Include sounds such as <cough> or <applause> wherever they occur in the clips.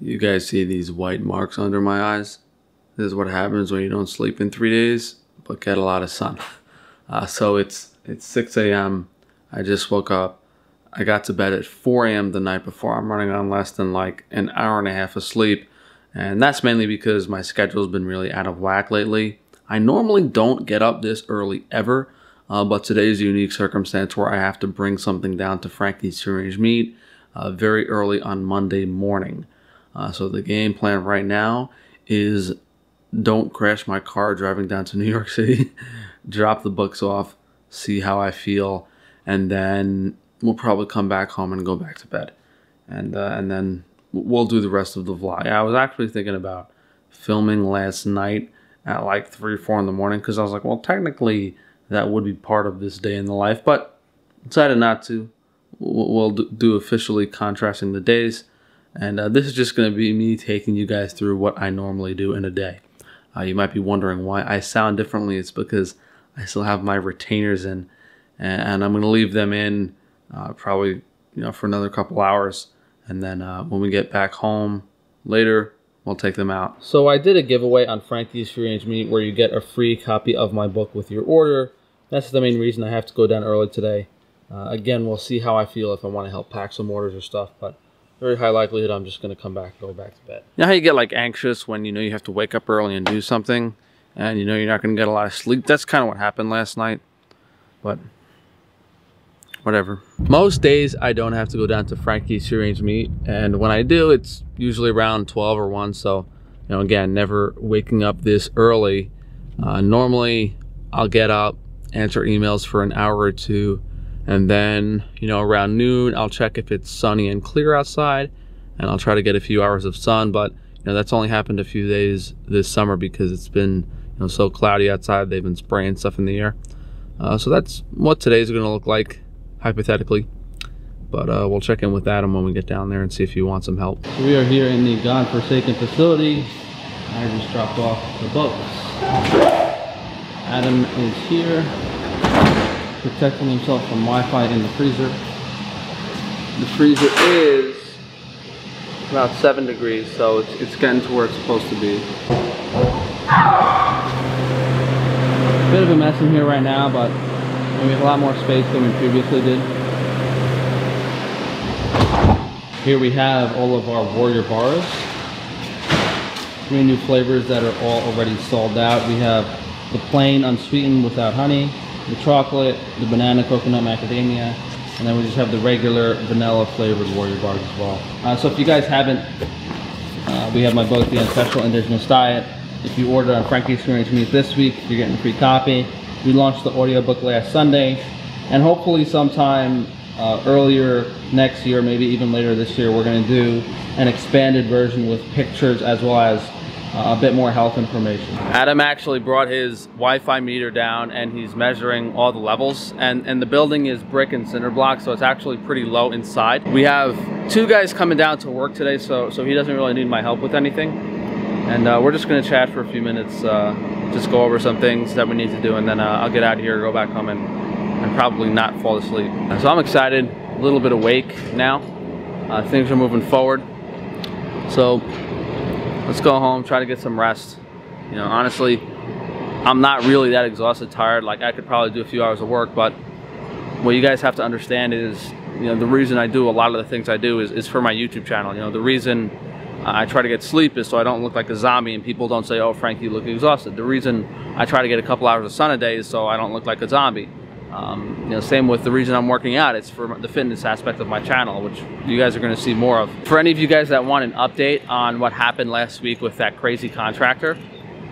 You guys see these white marks under my eyes? This is what happens when you don't sleep in three days, but get a lot of sun. <laughs> Uh, so it's it's 6 a.m. I just woke up. I got to bed at 4 a.m. the night before. I'm running on less than like an hour and a half of sleep. And that's mainly because my schedule's been really out of whack lately. I normally don't get up this early ever, uh, but today's a unique circumstance where I have to bring something down to Frankie's Free Meat uh, very early on Monday morning. Uh, so the game plan right now is don't crash my car driving down to <laughs> New York City, drop the books off, see how I feel, and then we'll probably come back home and go back to bed, and uh, and then we'll do the rest of the vlog. I was actually thinking about filming last night at like three or four in the morning because I was like, well, technically that would be part of this day in the life, but decided not to. We'll do officially contrasting the days and uh, this is just going to be me taking you guys through what I normally do in a day. Uh, you might be wondering why I sound differently. It's because I still have my retainers in, and, I'm going to leave them in uh, probably you know for another couple hours, and then uh, when we get back home later, we'll take them out. So I did a giveaway on Frankie's Free Range Meat where you get a free copy of my book with your order. That's the main reason I have to go down early today. Uh, again, we'll see how I feel if I want to help pack some orders or stuff, but very high likelihood I'm just going to come back, go back to bed. You know how you get like anxious when you know you have to wake up early and do something, and you know you're not going to get a lot of sleep. That's kind of what happened last night, but whatever. Most days I don't have to go down to Frankie's Free Range Meat, and when I do, it's usually around 12 or 1. So, you know, again, never waking up this early. Uh, normally, I'll get up, answer emails for an hour or two and then, you know, around noon, I'll check if it's sunny and clear outside, and I'll try to get a few hours of sun. But, you know, that's only happened a few days this summer because it's been, you know, so cloudy outside. They've been spraying stuff in the air. Uh, so that's what today's going to look like, hypothetically. But uh, we'll check in with Adam when we get down there and see if he wants some help. We are here in the God Forsaken facility. I just dropped off the boats. Adam is here protecting himself from Wi-Fi in the freezer. The freezer is about seven degrees, so it's, it's getting to where it's supposed to be. Bit of a mess in here right now, but we have a lot more space than we previously did. Here we have all of our Warrior bars. Three new flavors that are all already sold out. We have the plain unsweetened without honey, the chocolate, the banana, coconut, macadamia, and then we just have the regular vanilla flavored Warrior bars as well. Uh, so if you guys haven't, uh, we have my book, The Ancestral Indigenous Diet. If you order on Frankie's Range Meat this week, you're getting a free copy. We launched the audiobook last Sunday, and hopefully sometime uh, earlier next year, maybe even later this year, we're gonna do an expanded version with pictures as well as a bit more health information. Adam actually brought his Wi-Fi meter down and he's measuring all the levels and, and the building is brick and cinder block so it's actually pretty low inside. We have two guys coming down to work today so, so he doesn't really need my help with anything. And uh, we're just gonna chat for a few minutes, uh, just go over some things that we need to do and then uh, I'll get out of here, go back home and, and probably not fall asleep. So I'm excited, a little bit awake now. Uh, things are moving forward. So let's go home, try to get some rest. You know, honestly, I'm not really that exhausted, tired. Like I could probably do a few hours of work, but what you guys have to understand is, you know, the reason I do a lot of the things I do is, is for my YouTube channel. You know, the reason I try to get sleep is so I don't look like a zombie and people don't say, oh, Frank, you look exhausted. The reason I try to get a couple hours of sun a day is so I don't look like a zombie. Um, you know, same with the reason I'm working out. It's for the fitness aspect of my channel, which you guys are going to see more of. For any of you guys that want an update on what happened last week with that crazy contractor,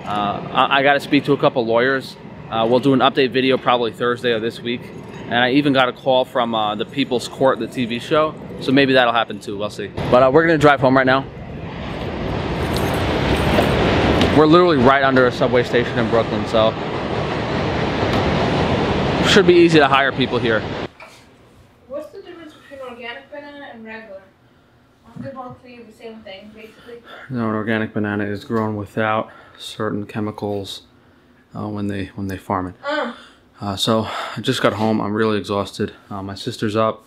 uh, I, I got to speak to a couple lawyers. Uh, we'll do an update video probably Thursday of this week. And I even got a call from uh, the People's Court, the TV show. So maybe that'll happen too. We'll see. But uh, we're going to drive home right now. We're literally right under a subway station in Brooklyn, so should be easy to hire people here. What's the difference between organic banana and regular? Aren't they both the same thing, basically? No, an organic banana is grown without certain chemicals uh, when they when they farm it. Uh. Uh, so I just got home. I'm really exhausted. Uh, my sister's up.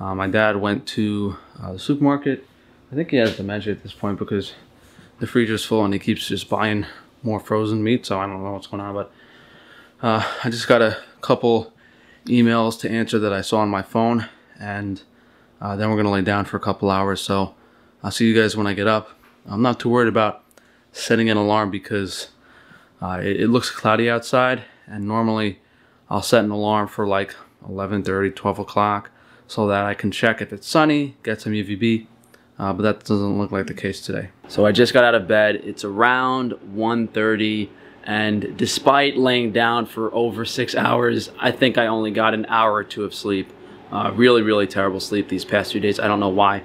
Uh, my dad went to uh, the supermarket, I think he has dementia at this point because the freezer's full and he keeps just buying more frozen meat. So I don't know what's going on, but uh, I just got a couple emails to answer that I saw on my phone, and uh, then we're gonna lay down for a couple hours. So I'll see you guys when I get up. I'm not too worried about setting an alarm because uh, it, it, looks cloudy outside, and normally I'll set an alarm for like 11:30, 12 o'clock, so that I can check if it's sunny, get some UVB. Uh, but that doesn't look like the case today. So I just got out of bed. It's around 1:30, and despite laying down for over six hours, I think I only got an hour or two of sleep. Uh, really, really terrible sleep these past few days. I don't know why,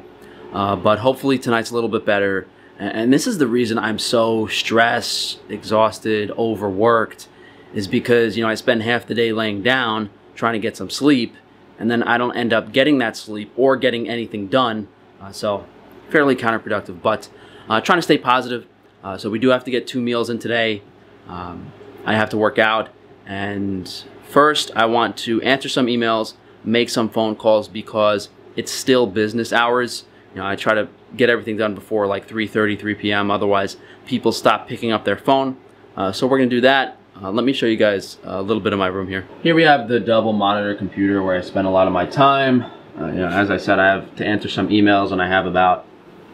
uh, but hopefully tonight's a little bit better. And this is the reason I'm so stressed, exhausted, overworked, is because, you know, I spend half the day laying down trying to get some sleep, and then I don't end up getting that sleep or getting anything done. Uh, so, fairly counterproductive, but uh, trying to stay positive. Uh, so, we do have to get two meals in today. Um, I have to work out, and first, I want to answer some emails, make some phone calls because it's still business hours. You know, I try to get everything done before like 3.30, 3 p.m. Otherwise, people stop picking up their phone. Uh, so we're going to do that. Uh, let me show you guys a little bit of my room here. Here we have the double monitor computer where I spend a lot of my time. Uh, you know, as I said, I have to answer some emails and I have about,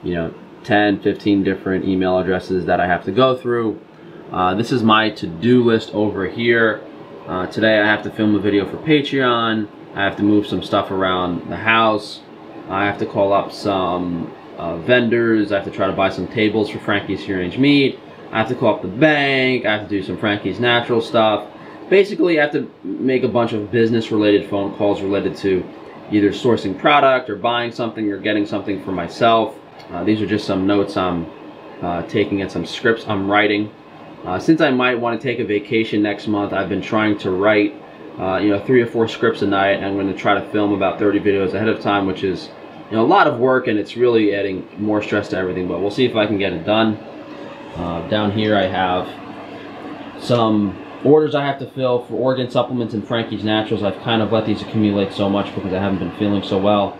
you know, 10, 15 different email addresses that I have to go through. Uh, this is my to-do list over here. Uh, today I have to film a video for Patreon. I have to move some stuff around the house. I have to call up some uh, vendors. I have to try to buy some tables for Frankie's Free Range Meat. I have to call up the bank. I have to do some Frankie's Natural stuff. Basically, I have to make a bunch of business-related phone calls related to either sourcing product or buying something or getting something for myself. Uh, these are just some notes I'm uh, taking and some scripts I'm writing. Uh, since I might want to take a vacation next month, I've been trying to write, uh, you know, three or four scripts a night. I'm going to try to film about 30 videos ahead of time, which is you know, a lot of work and it's really adding more stress to everything, but we'll see if I can get it done. Uh, down here I have some orders I have to fill for organ supplements and Frankie's Naturals. I've kind of let these accumulate so much because I haven't been feeling so well.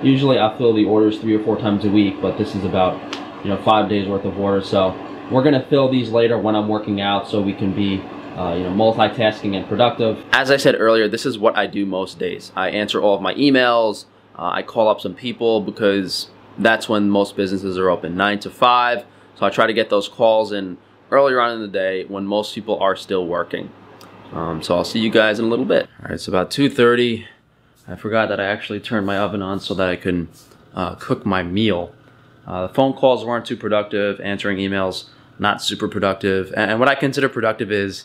Usually I fill the orders three or four times a week, but this is about, you know, five days worth of orders. So we're to fill these later when I'm working out so we can be uh, you know, multitasking and productive. As I said earlier, this is what I do most days. I answer all of my emails, uh, I call up some people because that's when most businesses are open, 9 to 5. So I try to get those calls in earlier on in the day when most people are still working. Um, so I'll see you guys in a little bit. All right, it's about 2.30. I forgot that I actually turned my oven on so that I can uh, cook my meal. Uh, the phone calls weren't too productive, answering emails not super productive. And, and what I consider productive is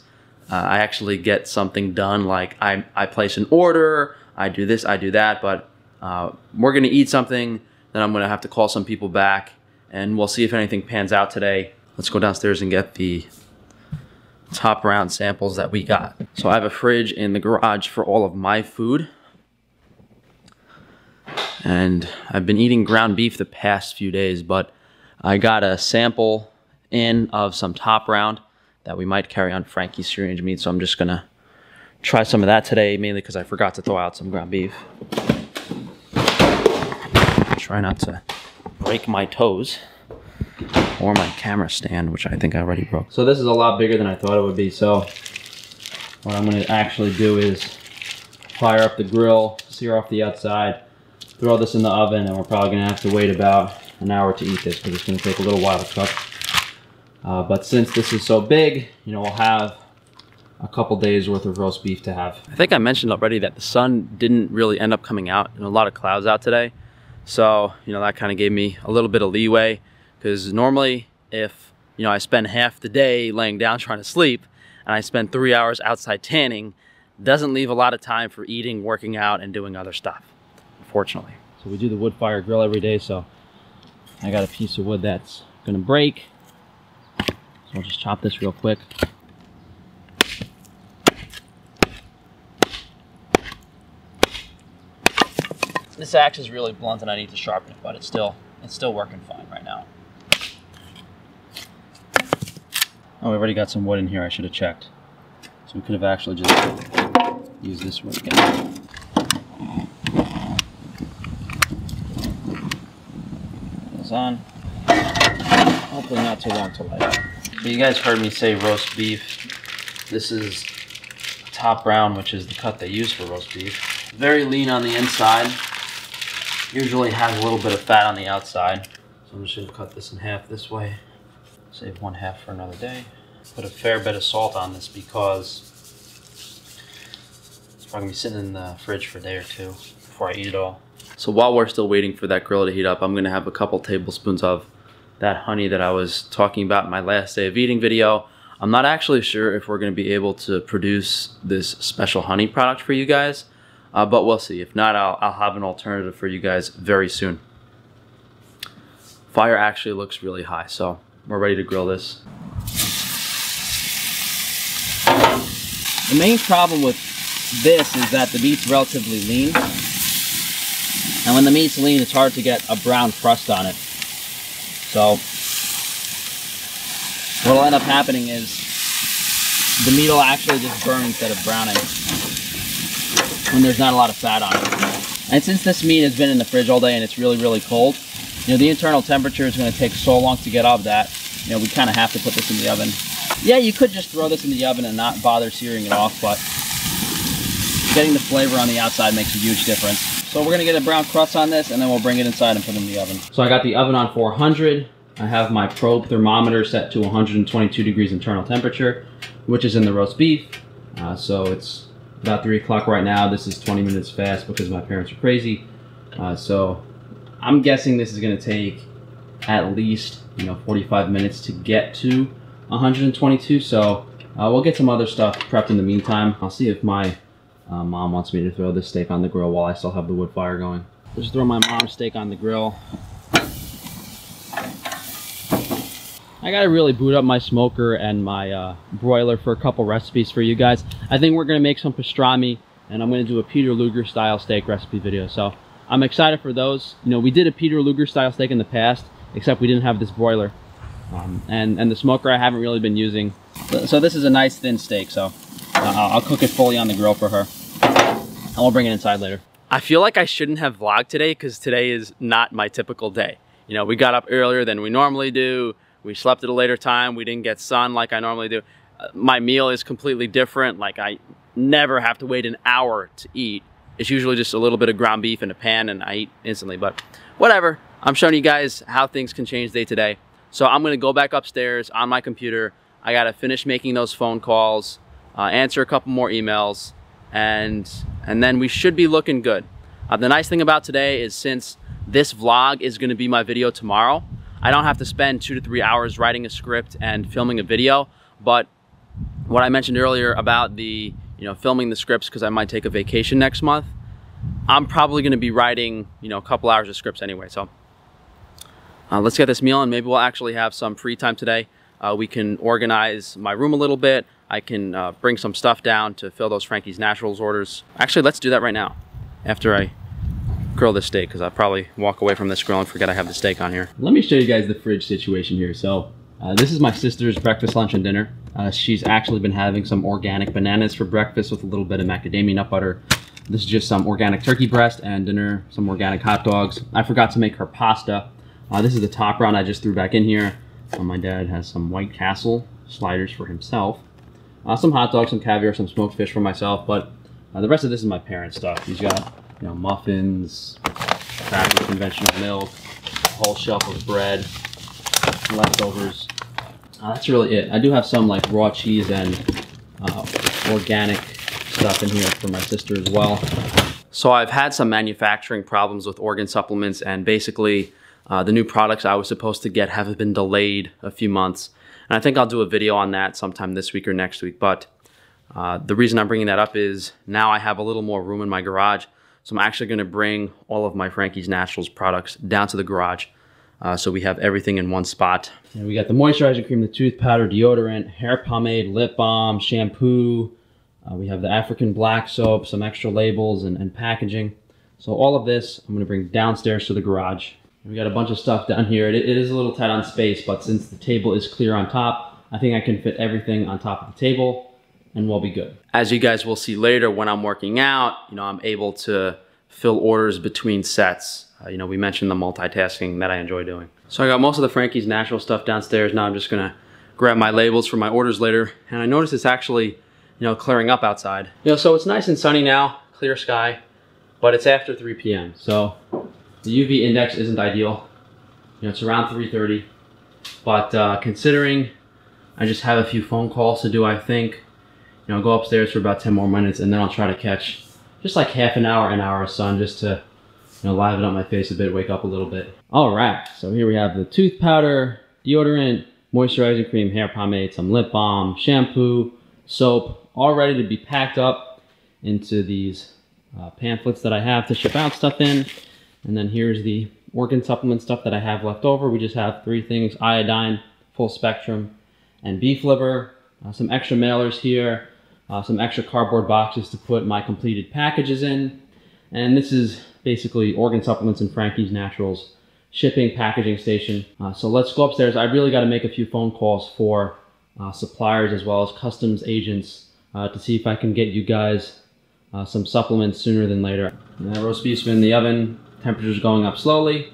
uh, I actually get something done, like I, I place an order, I do this, I do that, but uh, we're going to eat something, then I'm going to have to call some people back, and we'll see if anything pans out today. Let's go downstairs and get the top round samples that we got. So I have a fridge in the garage for all of my food. And I've been eating ground beef the past few days, but I got a sample in of some top round that we might carry on Frankie's range meat. So I'm just gonna try some of that today, mainly because I forgot to throw out some ground beef. Try not to break my toes or my camera stand, which I think I already broke. So this is a lot bigger than I thought it would be. So what I'm gonna actually do is fire up the grill, sear off the outside, throw this in the oven, and we're probably gonna have to wait about an hour to eat this because it's gonna take a little while to cook. Uh, but since this is so big, you know, we'll have a couple days worth of roast beef to have. I think I mentioned already that the sun didn't really end up coming out and a lot of clouds out today. So, you know, that kind of gave me a little bit of leeway because normally if, you know, I spend half the day laying down trying to sleep and I spend three hours outside tanning, doesn't leave a lot of time for eating, working out, and doing other stuff, unfortunately. So we do the wood fire grill every day, so I got a piece of wood that's gonna break. I'll just chop this real quick. This axe is really blunt and I need to sharpen it, but it's still it's still working fine right now. Oh, we've already got some wood in here I should have checked. So we could have actually just used this wood again. On. Hopefully not too long to light. So you guys heard me say roast beef. This is top round, which is the cut they use for roast beef. Very lean on the inside. Usually has a little bit of fat on the outside. So I'm just gonna cut this in half this way. Save one half for another day. Put a fair bit of salt on this because it's probably gonna be sitting in the fridge for a day or two before I eat it all. So while we're still waiting for that grill to heat up, I'm gonna have a couple tablespoons of that honey that I was talking about in my last day of eating video. I'm not actually sure if we're gonna be able to produce this special honey product for you guys, uh, but we'll see. If not, I'll, I'll have an alternative for you guys very soon. Fire actually looks really high, so we're ready to grill this. The main problem with this is that the meat's relatively lean. And when the meat's lean, it's hard to get a brown crust on it. So, what'll end up happening is the meat will actually just burn instead of browning when there's not a lot of fat on it. And since this meat has been in the fridge all day and it's really, really cold, you know, the internal temperature is going to take so long to get up that, you know, we kind of have to put this in the oven. Yeah, you could just throw this in the oven and not bother searing it off, but getting the flavor on the outside makes a huge difference. So we're gonna get a brown crust on this and then we'll bring it inside and put it in the oven. So I got the oven on 400. I have my probe thermometer set to 122 degrees internal temperature, which is in the roast beef. Uh, so it's about three o'clock right now. This is 20 minutes fast because my parents are crazy. Uh, so I'm guessing this is gonna take at least, you know, 45 minutes to get to 122. So uh, we'll get some other stuff prepped in the meantime. I'll see if my uh, mom wants me to throw this steak on the grill while I still have the wood fire going. Just throw my mom's steak on the grill. I gotta really boot up my smoker and my uh, broiler for a couple recipes for you guys. I think we're gonna make some pastrami and I'm gonna do a Peter Luger style steak recipe video. So I'm excited for those. You know, we did a Peter Luger style steak in the past, except we didn't have this broiler. Um, and, and the smoker I haven't really been using. So this is a nice thin steak, so uh, I'll cook it fully on the grill for her. We'll bring it inside later. I feel like I shouldn't have vlogged today because today is not my typical day. You know, we got up earlier than we normally do. We slept at a later time. We didn't get sun like I normally do. Uh, my meal is completely different. Like I never have to wait an hour to eat. It's usually just a little bit of ground beef in a pan and I eat instantly, but whatever. I'm showing you guys how things can change day to day. So I'm gonna go back upstairs on my computer. I gotta finish making those phone calls, uh, answer a couple more emails, and, and then we should be looking good. Uh, the nice thing about today is since this vlog is gonna be my video tomorrow, I don't have to spend two to three hours writing a script and filming a video, but what I mentioned earlier about the, you know, filming the scripts because I might take a vacation next month, I'm probably gonna be writing, you know, a couple hours of scripts anyway, so uh, let's get this meal and maybe we'll actually have some free time today. Uh, we can organize my room a little bit. I can uh, bring some stuff down to fill those Frankie's Naturals orders. Actually, let's do that right now after I grill this steak because I'll probably walk away from this grill and forget I have the steak on here. Let me show you guys the fridge situation here. So uh, this is my sister's breakfast, lunch, and dinner. Uh, she's actually been having some organic bananas for breakfast with a little bit of macadamia nut butter. This is just some organic turkey breast and dinner, some organic hot dogs. I forgot to make her pasta. Uh, this is the top round I just threw back in here. Uh, my dad has some White Castle sliders for himself. Uh, some hot dogs, some caviar, some smoked fish for myself, but uh, the rest of this is my parents' stuff. He's got you know muffins, crackers, conventional milk, a whole shelf of bread, leftovers. Uh, that's really it. I do have some like raw cheese and uh, organic stuff in here for my sister as well. So I've had some manufacturing problems with organ supplements and basically uh, the new products I was supposed to get have been delayed a few months. And I think I'll do a video on that sometime this week or next week. But uh, the reason I'm bringing that up is now I have a little more room in my garage. So I'm actually going to bring all of my Frankie's Naturals products down to the garage. Uh, so we have everything in one spot. And we got the moisturizing cream, the tooth powder, deodorant, hair pomade, lip balm, shampoo. Uh, we have the African black soap, some extra labels and, and packaging. So all of this I'm going to bring downstairs to the garage. We got a bunch of stuff down here. It, it is a little tight on space, but since the table is clear on top, I think I can fit everything on top of the table and we'll be good. As you guys will see later when I'm working out, you know, I'm able to fill orders between sets. Uh, you know, we mentioned the multitasking that I enjoy doing. So I got most of the Frankie's natural stuff downstairs. Now I'm just gonna grab my labels for my orders later. And I noticed it's actually, you know, clearing up outside. You know, so it's nice and sunny now, clear sky, but it's after 3 p.m. So the UV index isn't ideal. You know, it's around 330. But uh, considering I just have a few phone calls to do, I think, you know, I'll go upstairs for about 10 more minutes and then I'll try to catch just like half an hour, an hour of sun just to, you know, liven up my face a bit, wake up a little bit. All right, so here we have the tooth powder, deodorant, moisturizing cream, hair pomade, some lip balm, shampoo, soap, all ready to be packed up into these uh, pamphlets that I have to ship out stuff in. And then here's the organ supplement stuff that I have left over. We just have three things, iodine, full spectrum, and beef liver. Uh, some extra mailers here, uh, some extra cardboard boxes to put my completed packages in. And this is basically organ supplements and Frankie's Naturals shipping packaging station. Uh, so let's go upstairs. I really got to make a few phone calls for uh, suppliers as well as customs agents uh, to see if I can get you guys uh, some supplements sooner than later. And that roast beef's been in the oven. Temperature's going up slowly.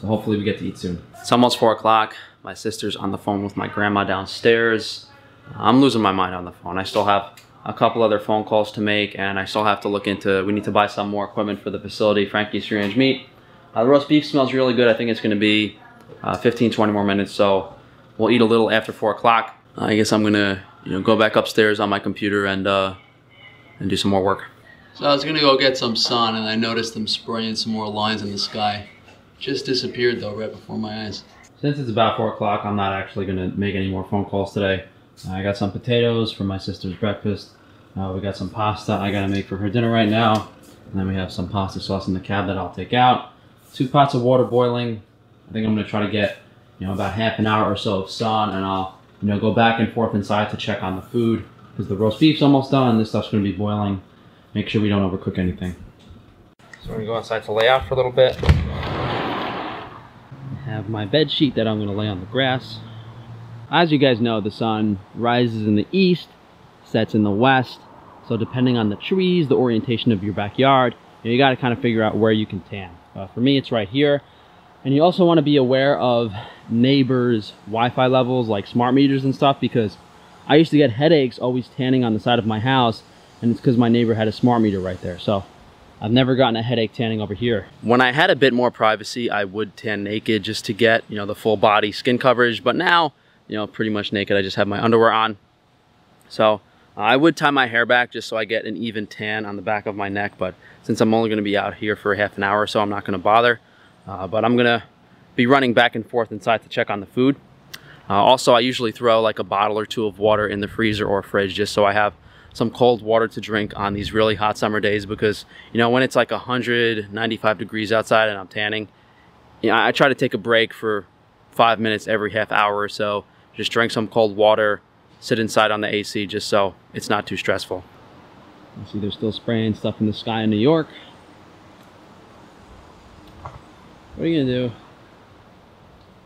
So hopefully we get to eat soon. It's almost four o'clock. My sister's on the phone with my grandma downstairs. I'm losing my mind on the phone. I still have a couple other phone calls to make and I still have to look into, we need to buy some more equipment for the facility, Frankie's Free Range Meat. Uh, the roast beef smells really good. I think it's gonna be uh, 15, 20 more minutes. So we'll eat a little after four o'clock. I guess I'm gonna, you know, go back upstairs on my computer and, uh, and do some more work. So I was gonna go get some sun and I noticed them spraying some more lines in the sky. Just disappeared though right before my eyes. Since it's about four o'clock, I'm not actually gonna make any more phone calls today. I got some potatoes for my sister's breakfast. Uh, we got some pasta I gotta make for her dinner right now. And then we have some pasta sauce in the cab that I'll take out. Two pots of water boiling. I think I'm gonna try to get, you know, about half an hour or so of sun and I'll, you know, go back and forth inside to check on the food because the roast beef's almost done this stuff's gonna be boiling. Make sure we don't overcook anything. So we're gonna go outside to lay out for a little bit. Have my bed sheet that I'm gonna lay on the grass. As you guys know, the sun rises in the east, sets in the west. So depending on the trees, the orientation of your backyard, you, know, you got to kind of figure out where you can tan. Uh, for me, it's right here. And you also want to be aware of neighbors' Wi-Fi levels, like smart meters and stuff, because I used to get headaches always tanning on the side of my house, and it's because my neighbor had a smart meter right there. So I've never gotten a headache tanning over here. When I had a bit more privacy, I would tan naked just to get, you know, the full body skin coverage. But now you know, pretty much naked. I just have my underwear on. So I would tie my hair back just so I get an even tan on the back of my neck. But since I'm only going to be out here for half an hour or so, I'm not going to bother. Uh, but I'm going to be running back and forth inside to check on the food. Uh, also, I usually throw like a bottle or two of water in the freezer or fridge just so I have some cold water to drink on these really hot summer days because, you know, when it's like 195 degrees outside and I'm tanning, you know, I try to take a break for five minutes every half hour or so just drink some cold water, sit inside on the AC just so it's not too stressful. You see they're still spraying stuff in the sky in New York. What are you gonna do?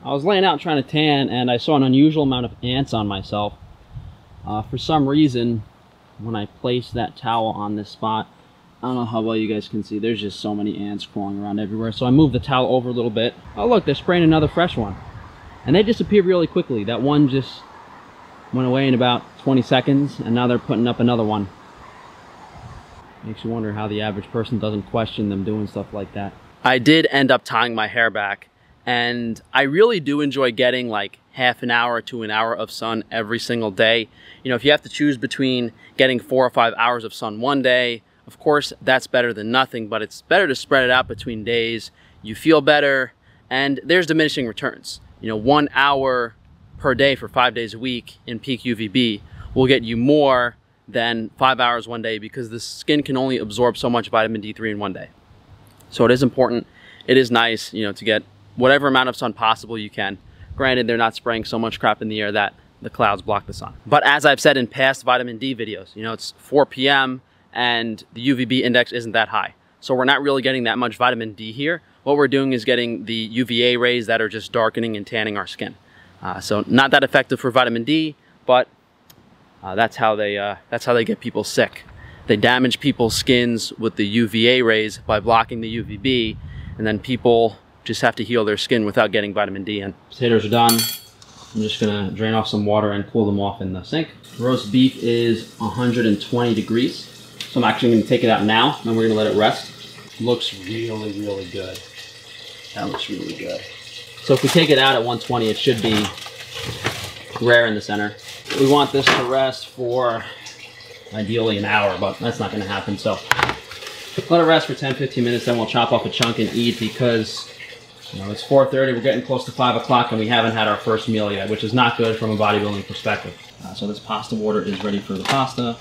I was laying out trying to tan and I saw an unusual amount of ants on myself. Uh, for some reason, when I placed that towel on this spot, I don't know how well you guys can see, there's just so many ants crawling around everywhere. So I moved the towel over a little bit. Oh look, they're spraying another fresh one. And they disappear really quickly. That one just went away in about 20 seconds, and now they're putting up another one. Makes you wonder how the average person doesn't question them doing stuff like that. I did end up tying my hair back, and I really do enjoy getting like half an hour to an hour of sun every single day. You know, if you have to choose between getting four or five hours of sun one day, of course, that's better than nothing, but it's better to spread it out between days. You feel better, and there's diminishing returns you know, one hour per day for five days a week in peak UVB will get you more than five hours one day because the skin can only absorb so much vitamin D3 in one day. So it is important. It is nice, you know, to get whatever amount of sun possible you can. Granted, they're not spraying so much crap in the air that the clouds block the sun. But as I've said in past vitamin D videos, you know, it's 4 p.m. and the UVB index isn't that high. So we're not really getting that much vitamin D here what we're doing is getting the UVA rays that are just darkening and tanning our skin. Uh, so not that effective for vitamin D, but uh, that's how they uh, that's how they get people sick. they damage people's skins with the UVA rays by blocking the UVB, and then people just have to heal their skin without getting vitamin D in. Potatoes are done. I'm just gonna drain off some water and cool them off in the sink. Roast beef is 120 degrees. So I'm actually gonna take it out now and we're gonna let it rest. Looks really, really good. That looks really good. So if we take it out at 120, it should be rare in the center. We want this to rest for ideally an hour, but that's not gonna happen. So let it rest for 10, 15 minutes, then we'll chop off a chunk and eat because you know, it's 4.30, we're getting close to 5 o'clock and we haven't had our first meal yet, which is not good from a bodybuilding perspective. Uh, so this pasta water is ready for the pasta.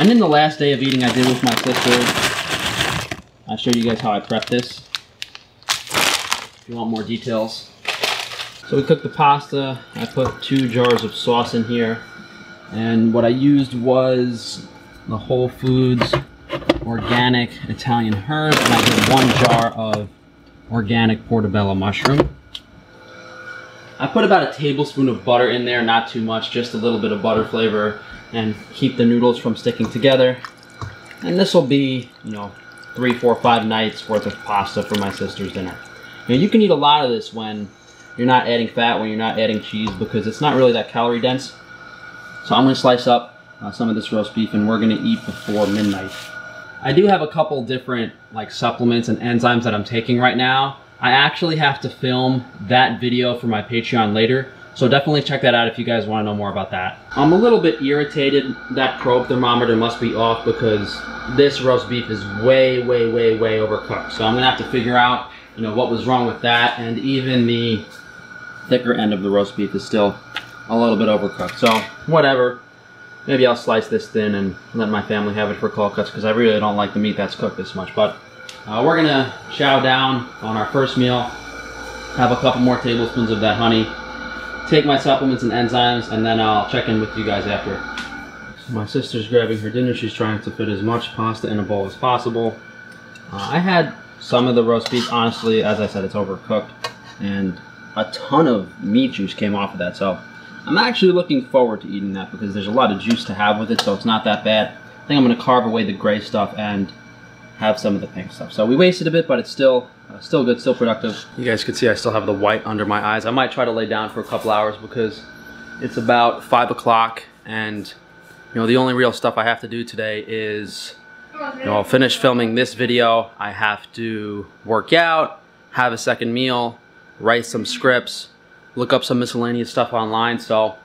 And then the last day of eating I did with my sister, I'll show you guys how I prep this. If you want more details. So we cooked the pasta. I put two jars of sauce in here. And what I used was the Whole Foods organic Italian herbs. And I did one jar of organic portobello mushroom. I put about a tablespoon of butter in there, not too much, just a little bit of butter flavor and keep the noodles from sticking together. And this will be, you know, three, four, five nights worth of pasta for my sister's dinner. Now you can eat a lot of this when you're not adding fat, when you're not adding cheese, because it's not really that calorie dense. So I'm gonna slice up uh, some of this roast beef and we're gonna eat before midnight. I do have a couple different like supplements and enzymes that I'm taking right now. I actually have to film that video for my Patreon later. So definitely check that out if you guys want to know more about that. I'm a little bit irritated that probe thermometer must be off because this roast beef is way, way, way, way overcooked. So I'm gonna have to figure out, you know, what was wrong with that. And even the thicker end of the roast beef is still a little bit overcooked. So whatever. Maybe I'll slice this thin and let my family have it for cold cuts because I really don't like the meat that's cooked this much. But uh, we're gonna chow down on our first meal. Have a couple more tablespoons of that honey take my supplements and enzymes, and then I'll check in with you guys after. My sister's grabbing her dinner. She's trying to fit as much pasta in a bowl as possible. Uh, I had some of the roast beef. Honestly, as I said, it's overcooked, and a ton of meat juice came off of that. So I'm actually looking forward to eating that because there's a lot of juice to have with it, so it's not that bad. I think I'm going to carve away the gray stuff and have some of the pink stuff. So we wasted a bit, but it's still uh, still good, still productive. You guys can see I still have the white under my eyes. I might try to lay down for a couple hours because it's about five o'clock and you know the only real stuff I have to do today is you know I'll finish filming this video. I have to work out, have a second meal, write some scripts, look up some miscellaneous stuff online. So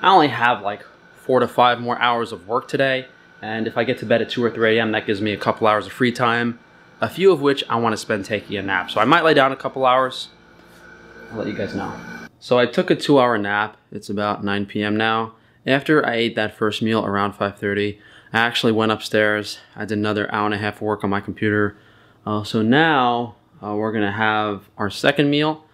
I only have like four to five more hours of work today and if I get to bed at 2 or 3 a.m., that gives me a couple hours of free time, a few of which I want to spend taking a nap. So I might lay down a couple hours. I'll let you guys know. So I took a two hour nap. It's about 9 p.m. now. After I ate that first meal around 5.30, I actually went upstairs. I did another hour and a half of work on my computer. Uh, so now uh, we're gonna have our second meal.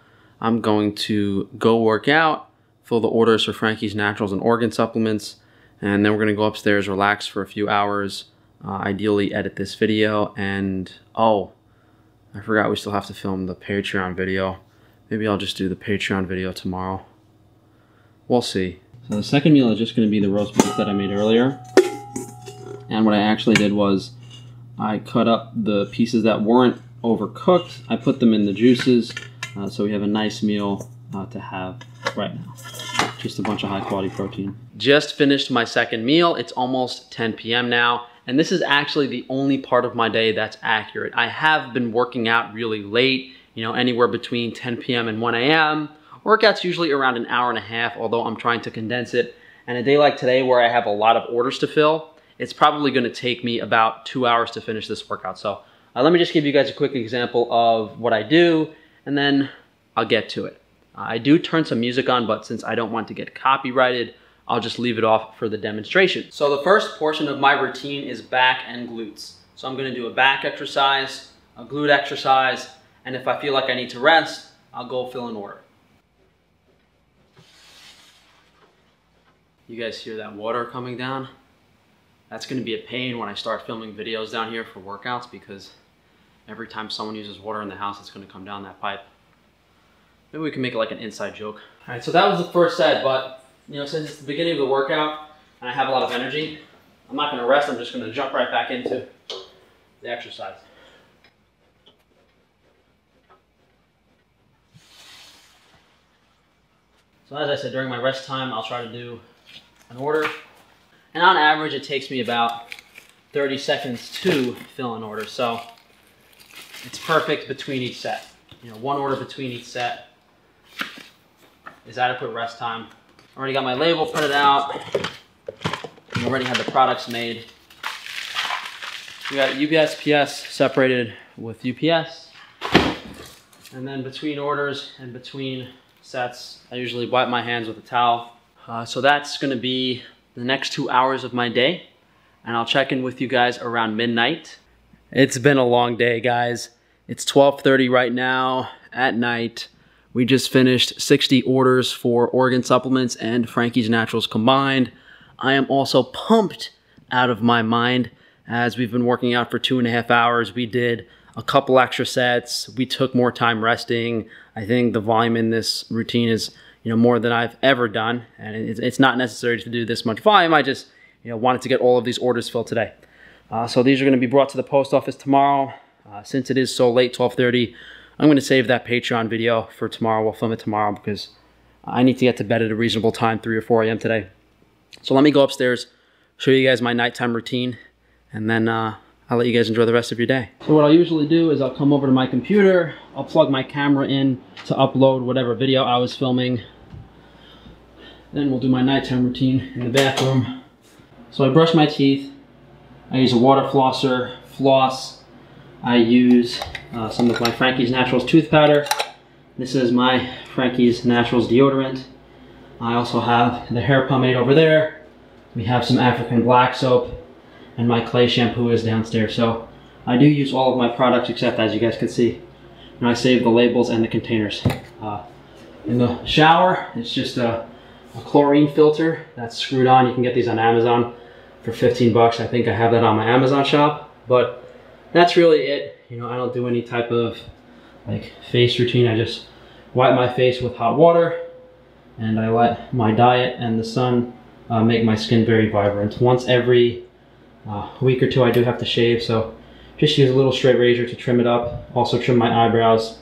I'm going to go work out, fill the orders for Frankie's Naturals and Organ Supplements, and then we're gonna go upstairs, relax for a few hours, uh, ideally edit this video, and oh, I forgot we still have to film the Patreon video. Maybe I'll just do the Patreon video tomorrow. We'll see. So the second meal is just gonna be the roast beef that I made earlier. And what I actually did was I cut up the pieces that weren't overcooked. I put them in the juices, uh, so we have a nice meal uh, to have right now. Just a bunch of high quality protein. Just finished my second meal. It's almost 10 p.m. now. And this is actually the only part of my day that's accurate. I have been working out really late, you know, anywhere between 10 p.m. and 1 a.m. Workout's usually around an hour and a half, although I'm trying to condense it. And a day like today where I have a lot of orders to fill, it's probably gonna take me about two hours to finish this workout. So uh, let me just give you guys a quick example of what I do, and then I'll get to it. I do turn some music on, but since I don't want to get copyrighted, I'll just leave it off for the demonstration. So the first portion of my routine is back and glutes. So I'm gonna do a back exercise, a glute exercise, and if I feel like I need to rest, I'll go fill an order. You guys hear that water coming down? That's gonna be a pain when I start filming videos down here for workouts because every time someone uses water in the house, it's gonna come down that pipe. Maybe we can make it like an inside joke. All right, so that was the first set, but you know, since it's the beginning of the workout, and I have a lot of energy, I'm not gonna rest, I'm just gonna jump right back into the exercise. So as I said, during my rest time, I'll try to do an order. And on average, it takes me about 30 seconds to fill an order. So it's perfect between each set. You know, one order between each set is adequate rest time. Already got my label printed out. I already have the products made. We got UPS, PS separated with UPS. And then between orders and between sets, I usually wipe my hands with a towel. Uh, so that's gonna be the next two hours of my day. And I'll check in with you guys around midnight. It's been a long day, guys. It's 12.30 right now at night. We just finished 60 orders for organ supplements and Frankie's Naturals combined. I am also pumped out of my mind as we've been working out for two and a half hours. We did a couple extra sets. We took more time resting. I think the volume in this routine is, you know, more than I've ever done. And it's, it's not necessary to do this much volume. I just, you know, wanted to get all of these orders filled today. Uh, so these are going to be brought to the post office tomorrow. Uh, since it is so late, 1230, I'm going to save that Patreon video for tomorrow. We'll film it tomorrow because I need to get to bed at a reasonable time, 3 or 4 a.m. today. So let me go upstairs, show you guys my nighttime routine, and then uh, I'll let you guys enjoy the rest of your day. So what I'll usually do is I'll come over to my computer, I'll plug my camera in to upload whatever video I was filming. Then we'll do my nighttime routine in the bathroom. So I brush my teeth, I use a water flosser, floss, I use uh, some of my Frankie's Naturals tooth powder. This is my Frankie's Naturals deodorant. I also have the hair pomade over there. We have some African black soap and my clay shampoo is downstairs. So I do use all of my products except as you guys can see, and I save the labels and the containers. Uh, in the shower, it's just a, a chlorine filter that's screwed on. You can get these on Amazon for 15 bucks. I think I have that on my Amazon shop, but that's really it. You know, I don't do any type of like face routine. I just wipe my face with hot water and I let my diet and the sun uh, make my skin very vibrant. Once every uh, week or two I do have to shave, so just use a little straight razor to trim it up. Also trim my eyebrows.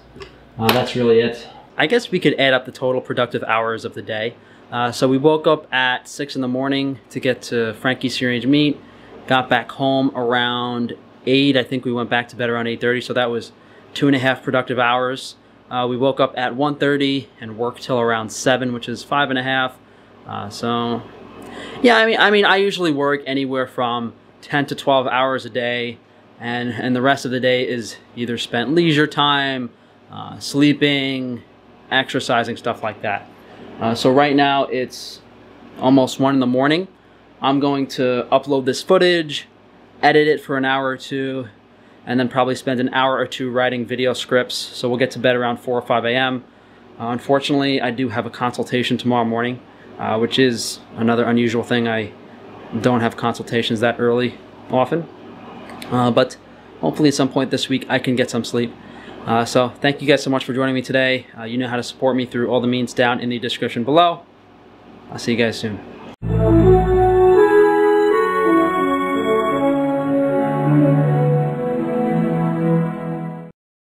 Uh, that's really it. I guess we could add up the total productive hours of the day. Uh, so we woke up at 6 in the morning to get to Frankie's Free Range Meat. Got back home around 8. I think we went back to bed around 8.30, so that was two and a half productive hours. Uh, we woke up at 1.30 and worked till around 7, which is five and a half. Uh, so, yeah, I mean, I mean, I usually work anywhere from 10 to 12 hours a day, and, and the rest of the day is either spent leisure time, uh, sleeping, exercising, stuff like that. Uh, so right now it's almost 1 in the morning. I'm going to upload this footage, edit it for an hour or two, and then probably spend an hour or two writing video scripts. So we'll get to bed around 4 or 5 a.m. Uh, unfortunately, I do have a consultation tomorrow morning, uh, which is another unusual thing. I don't have consultations that early often. Uh, but hopefully at some point this week I can get some sleep. Uh, so thank you guys so much for joining me today. Uh, you know how to support me through all the means down in the description below. I'll see you guys soon.